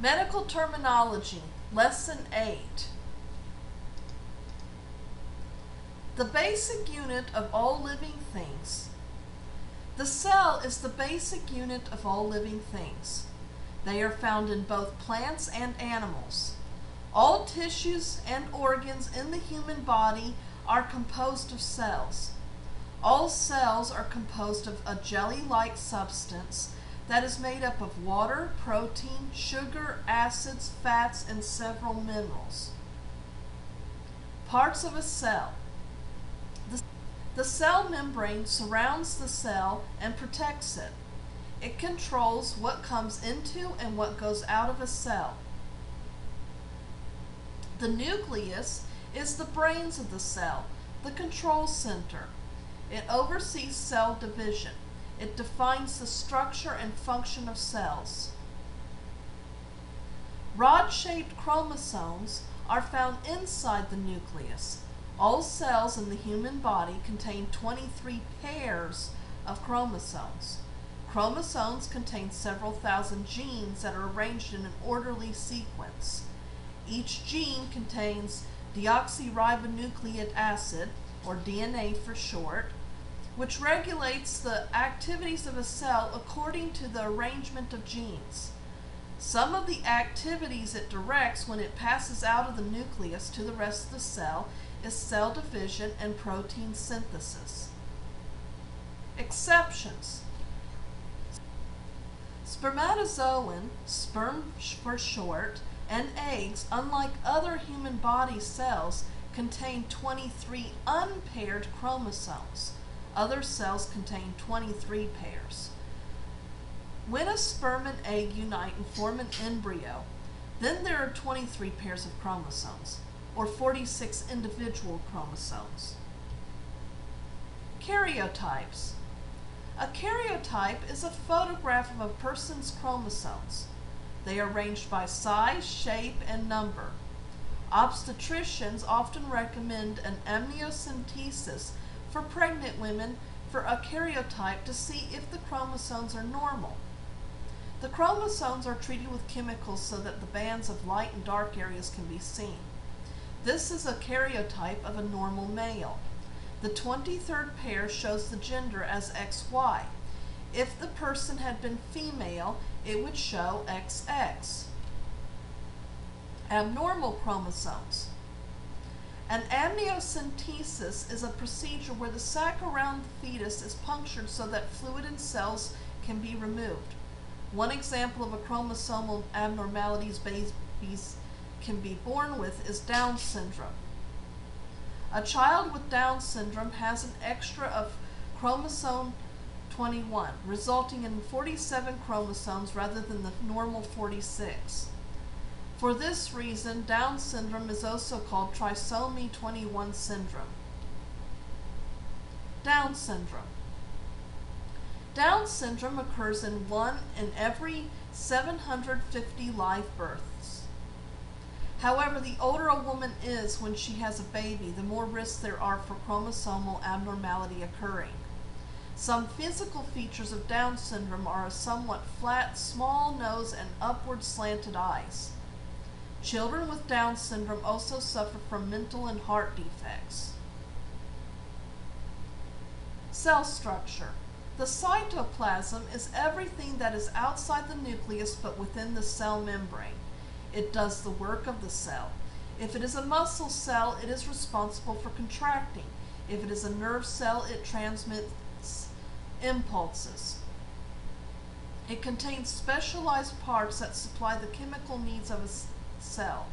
Medical terminology, lesson 8. The basic unit of all living things. The cell is the basic unit of all living things. They are found in both plants and animals. All tissues and organs in the human body are composed of cells. All cells are composed of a jelly-like substance that is made up of water, protein, sugar, acids, fats, and several minerals. Parts of a cell. The, the cell membrane surrounds the cell and protects it. It controls what comes into and what goes out of a cell. The nucleus is the brains of the cell, the control center. It oversees cell division. It defines the structure and function of cells. Rod-shaped chromosomes are found inside the nucleus. All cells in the human body contain 23 pairs of chromosomes. Chromosomes contain several thousand genes that are arranged in an orderly sequence. Each gene contains deoxyribonucleic acid, or DNA for short, which regulates the activities of a cell according to the arrangement of genes. Some of the activities it directs when it passes out of the nucleus to the rest of the cell is cell division and protein synthesis. Exceptions. Spermatozoon, sperm for short, and eggs, unlike other human body cells, contain 23 unpaired chromosomes. Other cells contain 23 pairs. When a sperm and egg unite and form an embryo, then there are 23 pairs of chromosomes, or 46 individual chromosomes. Karyotypes. A karyotype is a photograph of a person's chromosomes. They are arranged by size, shape, and number. Obstetricians often recommend an amniocentesis for pregnant women for a karyotype to see if the chromosomes are normal. The chromosomes are treated with chemicals so that the bands of light and dark areas can be seen. This is a karyotype of a normal male. The 23rd pair shows the gender as XY. If the person had been female, it would show XX. Abnormal chromosomes. An amniocentesis is a procedure where the sac around the fetus is punctured so that fluid and cells can be removed. One example of a chromosomal abnormalities babies can be born with is Down syndrome. A child with Down syndrome has an extra of chromosome 21, resulting in 47 chromosomes rather than the normal 46. For this reason, Down syndrome is also called trisomy 21 syndrome. Down syndrome. Down syndrome occurs in one in every 750 live births. However, the older a woman is when she has a baby, the more risks there are for chromosomal abnormality occurring. Some physical features of Down syndrome are a somewhat flat, small nose and upward slanted eyes. Children with Down syndrome also suffer from mental and heart defects. Cell structure. The cytoplasm is everything that is outside the nucleus but within the cell membrane. It does the work of the cell. If it is a muscle cell, it is responsible for contracting. If it is a nerve cell, it transmits impulses. It contains specialized parts that supply the chemical needs of a cell.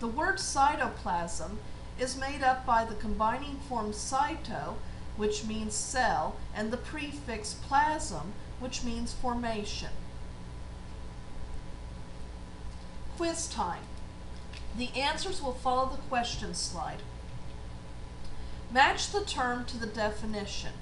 The word cytoplasm is made up by the combining form cyto, which means cell, and the prefix plasm, which means formation. Quiz time. The answers will follow the question slide. Match the term to the definition.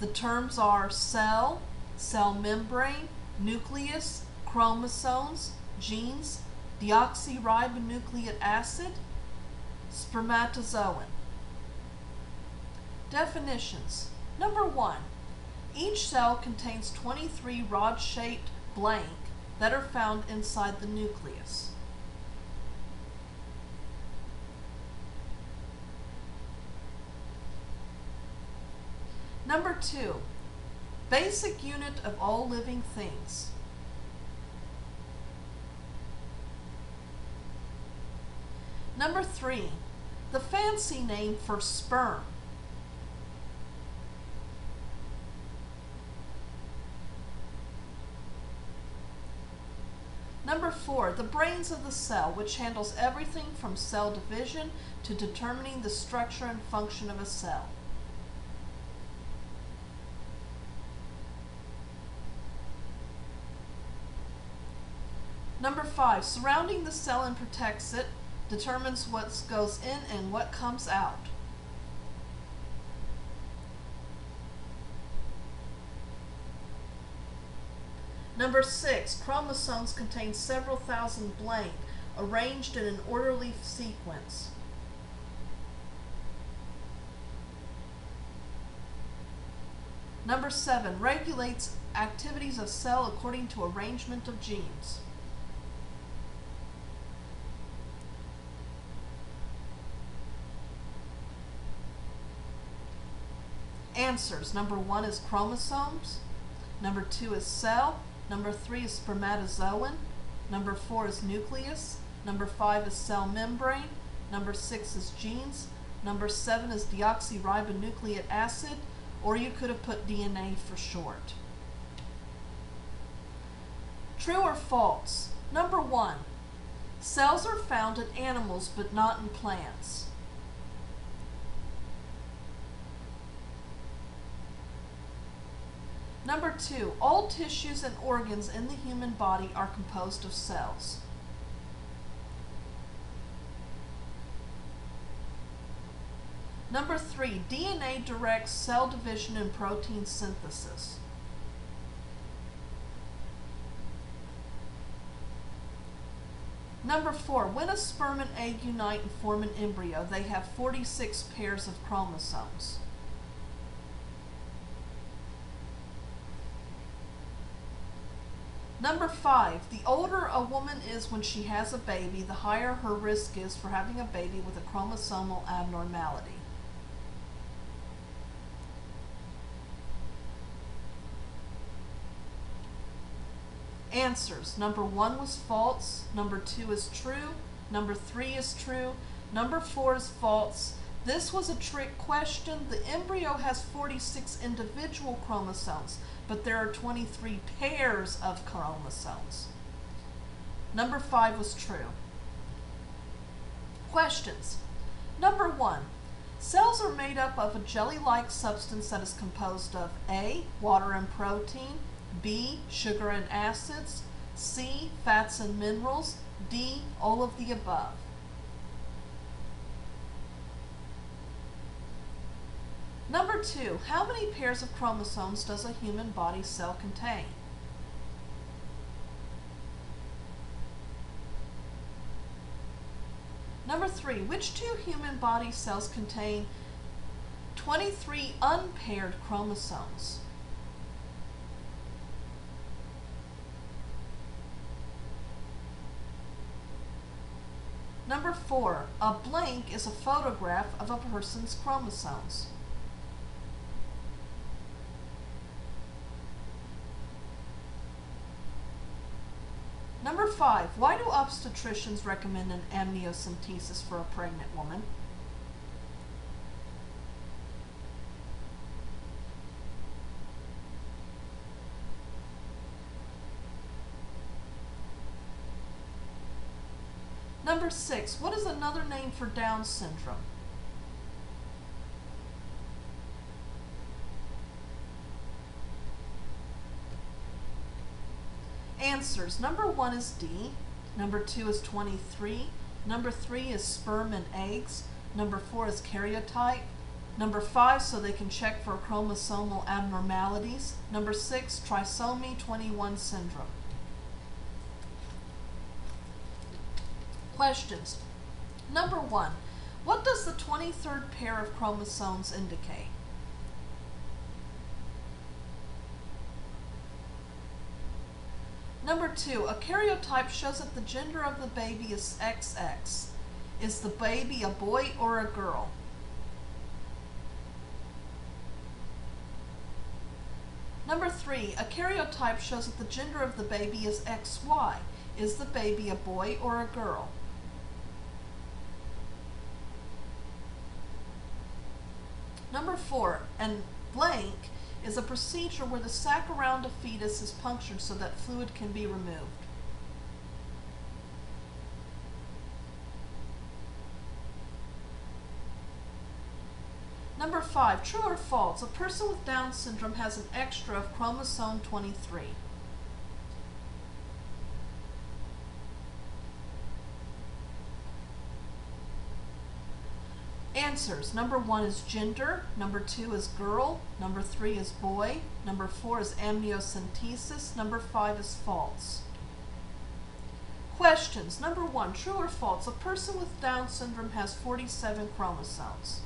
The terms are cell, cell membrane, nucleus, chromosomes, genes, deoxyribonucleic acid, spermatozoon. Definitions. Number one, each cell contains 23 rod-shaped blank that are found inside the nucleus. Number two, basic unit of all living things. Number three, the fancy name for sperm. Number four, the brains of the cell, which handles everything from cell division to determining the structure and function of a cell. Number five, surrounding the cell and protects it determines what goes in and what comes out. Number six, chromosomes contain several thousand blank, arranged in an orderly sequence. Number seven, regulates activities of cell according to arrangement of genes. Answers. Number one is chromosomes. Number two is cell. Number three is spermatozoon. Number four is nucleus. Number five is cell membrane. Number six is genes. Number seven is deoxyribonucleic acid, or you could have put DNA for short. True or false? Number one, cells are found in animals but not in plants. Number two, all tissues and organs in the human body are composed of cells. Number three, DNA directs cell division and protein synthesis. Number four, when a sperm and egg unite and form an embryo, they have 46 pairs of chromosomes. Number five, the older a woman is when she has a baby, the higher her risk is for having a baby with a chromosomal abnormality. Answers. Number one was false. Number two is true. Number three is true. Number four is false. This was a trick question. The embryo has 46 individual chromosomes, but there are 23 pairs of chromosomes. Number five was true. Questions. Number one, cells are made up of a jelly-like substance that is composed of A, water and protein, B, sugar and acids, C, fats and minerals, D, all of the above. Number two, how many pairs of chromosomes does a human body cell contain? Number three, which two human body cells contain 23 unpaired chromosomes? Number four, a blank is a photograph of a person's chromosomes. Number five, why do obstetricians recommend an amniocentesis for a pregnant woman? Number six, what is another name for Down syndrome? Answers. Number one is D. Number two is 23. Number three is sperm and eggs. Number four is karyotype. Number five, so they can check for chromosomal abnormalities. Number six, trisomy 21 syndrome. Questions. Number one, what does the 23rd pair of chromosomes indicate? Number two, a karyotype shows that the gender of the baby is XX. Is the baby a boy or a girl? Number three, a karyotype shows that the gender of the baby is XY. Is the baby a boy or a girl? Number four, and blank is a procedure where the sac around a fetus is punctured so that fluid can be removed. Number five, true or false? A person with Down syndrome has an extra of chromosome 23. Answers. Number one is gender. Number two is girl. Number three is boy. Number four is amniocentesis. Number five is false. Questions. Number one, true or false? A person with Down syndrome has 47 chromosomes.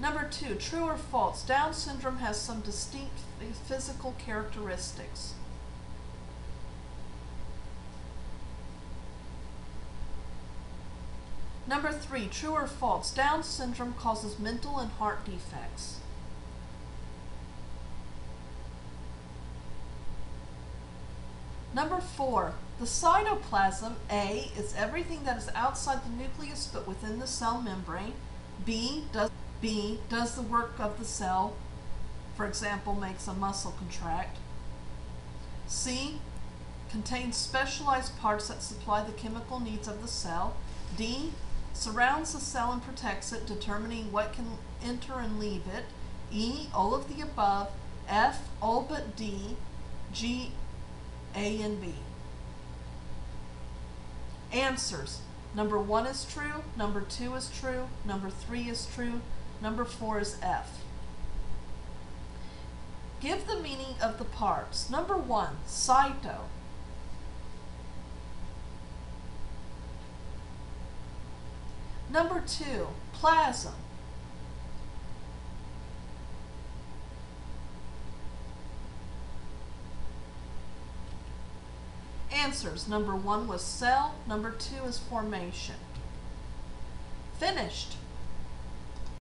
Number two, true or false? Down syndrome has some distinct physical characteristics. Number three, true or false? Down syndrome causes mental and heart defects. Number four, the cytoplasm, A, is everything that is outside the nucleus but within the cell membrane. B, does, B, does the work of the cell, for example, makes a muscle contract. C, contains specialized parts that supply the chemical needs of the cell. D, surrounds the cell and protects it, determining what can enter and leave it. E, all of the above. F, all but D. G, A, and B. Answers. Number one is true, number two is true, number three is true, number four is F. Give the meaning of the parts. Number one, cyto. Number two, plasm. Answers. Number one was cell. Number two is formation. Finished.